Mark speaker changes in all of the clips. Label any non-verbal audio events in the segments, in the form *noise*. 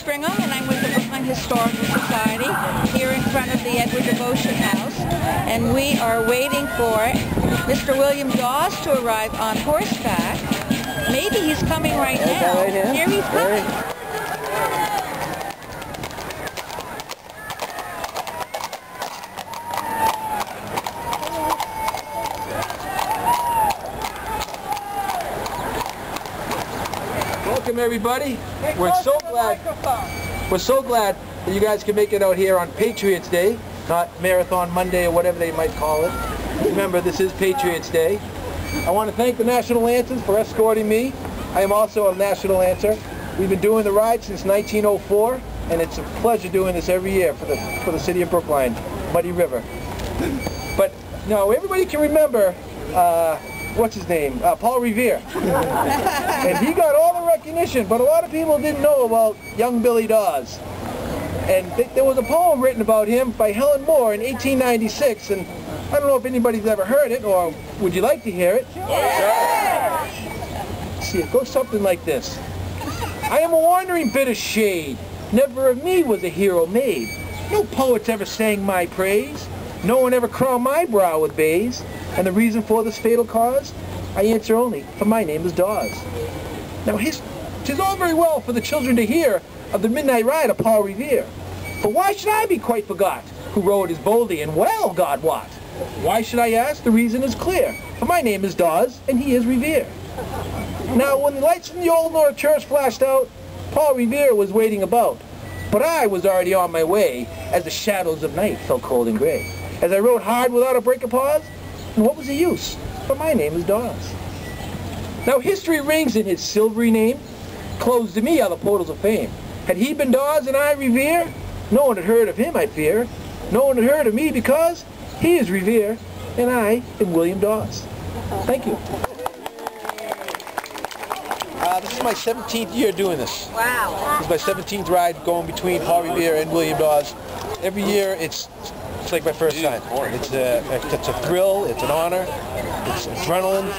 Speaker 1: Stringham and I'm with the Brookline Historical Society here in front of the Edward Devotion House and we are waiting for Mr. William Dawes to arrive on horseback. Maybe he's coming right now.
Speaker 2: Here
Speaker 1: he's coming.
Speaker 3: Welcome everybody. We're so glad. We're so glad that you guys can make it out here on Patriots Day, not Marathon Monday or whatever they might call it. Remember, this is Patriots Day. I want to thank the National Lancers for escorting me. I am also a National Lancer. We've been doing the ride since 1904, and it's a pleasure doing this every year for the for the city of Brookline, Muddy River. But no, everybody can remember. Uh, what's his name? Uh, Paul Revere. *laughs* and he got all the recognition, but a lot of people didn't know about young Billy Dawes. And th- there was a poem written about him by Helen Moore in 1896, and I don't know if anybody's ever heard it, or would you like to hear it? Yeah! See, it goes something like this. I am a wandering bit of shade. Never of me was a hero made. No poets ever sang my praise. No one ever crowned my brow with bays. And the reason for this fatal cause? I answer only, for my name is Dawes. Now, his, tis all very well for the children to hear of the midnight ride of Paul Revere. But why should I be quite forgot, who rode as boldly and well, God wot? Why should I ask? The reason is clear. For my name is Dawes, and he is Revere. Now, when the lights from the old North Church flashed out, Paul Revere was waiting about. But I was already on my way, as the shadows of night fell cold and gray. As I rode hard without a break of pause, what was the use? For my name is Dawes. Now history rings in his silvery name. Closed to me are the portals of fame. Had he been Dawes and I Revere, no one had heard of him, I fear. No one had heard of me because he is Revere, and I am William Dawes. Thank you. Uh, this is my 17th year doing this.
Speaker 1: Wow.
Speaker 3: This is my 17th ride going between Paul Revere and William Dawes. Every year it's it's like my first time. It's a it's a thrill. It's an honor. It's adrenaline.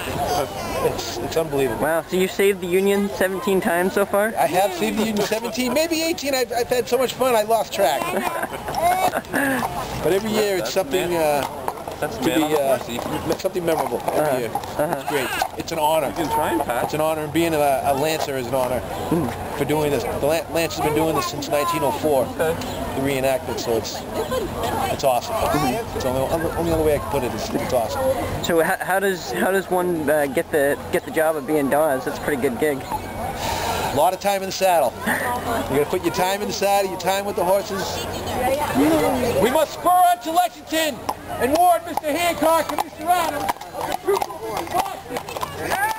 Speaker 3: It's it's unbelievable.
Speaker 2: Wow, so you saved the Union 17 times so far?
Speaker 3: I have saved the Union 17, maybe 18. I've, I've had so much fun I lost track. *laughs* but every year it's something uh, to be uh, something memorable every year. It's great. It's an honor.
Speaker 4: You can try and pass.
Speaker 3: It's an honor, and being a, a Lancer is an honor for doing this. The Lan- Lance has been doing this since 1904, the reenactment, so it's it's awesome. It's the only, only other way I can put it is it's awesome.
Speaker 2: So how, how does how does one uh, get the get the job of being Dawes? That's a pretty good gig.
Speaker 3: A lot of time in the saddle. You're going to put your time in the saddle, your time with the horses. We must spur on to Lexington and warn Mr. Hancock and Mr. Adams of the truth of Boston.